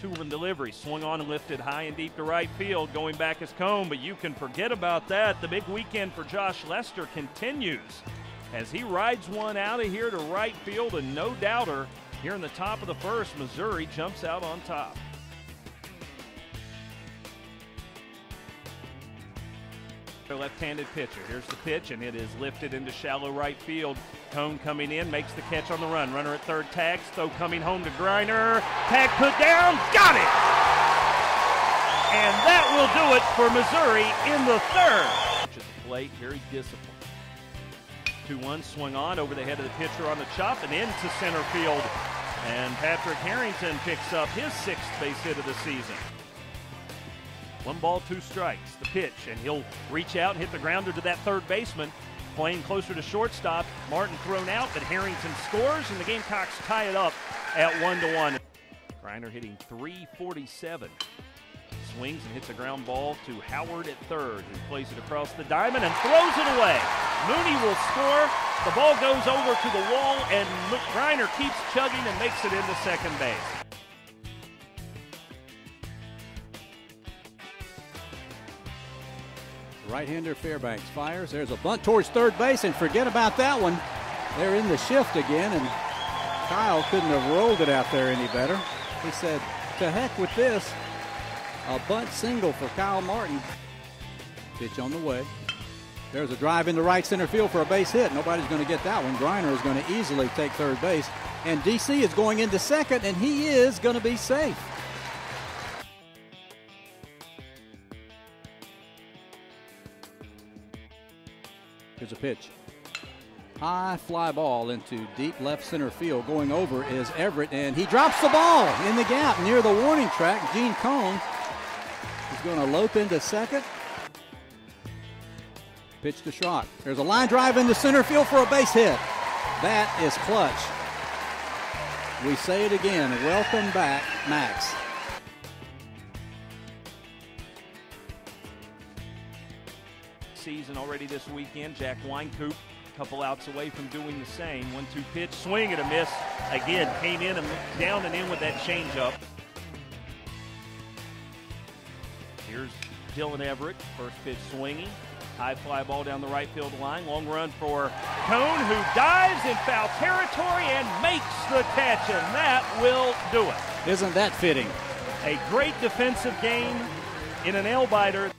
Two-run delivery, swung on and lifted high and deep to right field, going back as Cone, but you can forget about that. The big weekend for Josh Lester continues as he rides one out of here to right field, and no doubter here in the top of the first, Missouri jumps out on top. Their left-handed pitcher. Here's the pitch, and it is lifted into shallow right field. Cone coming in, makes the catch on the run. Runner at third tags, throw coming home to Greiner. Tag put down, got it! And that will do it for Missouri in the third. At the plate, very disciplined. 2-1 swung on over the head of the pitcher on the chop and into center field. And Patrick Harrington picks up his sixth base hit of the season. One ball, two strikes. The pitch, and he'll reach out and hit the grounder to that third baseman. Playing closer to shortstop. Martin thrown out, but Harrington scores, and the Gamecocks tie it up at one to one. Greiner hitting 347. Swings and hits a ground ball to Howard at third, who plays it across the diamond and throws it away. Mooney will score. The ball goes over to the wall, and Greiner keeps chugging and makes it into second base. Right-hander Fairbanks fires. There's a bunt towards third base, and forget about that one. They're in the shift again, and Kyle couldn't have rolled it out there any better. He said, to heck with this. A bunt single for Kyle Martin. Pitch on the way. There's a drive into right center field for a base hit. Nobody's going to get that one. Greiner is going to easily take third base. And DC is going into second, and he is going to be safe. Here's a pitch. High fly ball into deep left center field. Going over is Everett, and he drops the ball in the gap near the warning track. Gene Cone is going to lope into second. Pitch to Schrock. There's a line drive into center field for a base hit. That is clutch. We say it again. Welcome back, Max. Season already this weekend. Jack Wynkoop, a couple outs away from doing the same. One two pitch, swing and a miss. Again, came in and down and in with that changeup. Here's Dylan Everett, first pitch swinging. High fly ball down the right field line. Long run for Cone, who dives in foul territory and makes the catch, and that will do it. Isn't that fitting? A great defensive game in an nail biter.